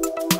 Bye.